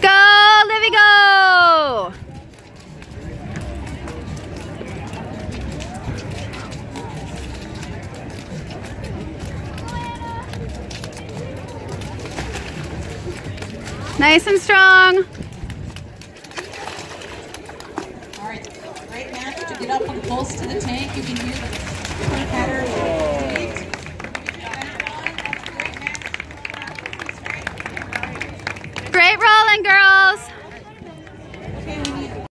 Go, Livi, go! Nice and strong. All right, great match. To get up on to the tank, you can hear the great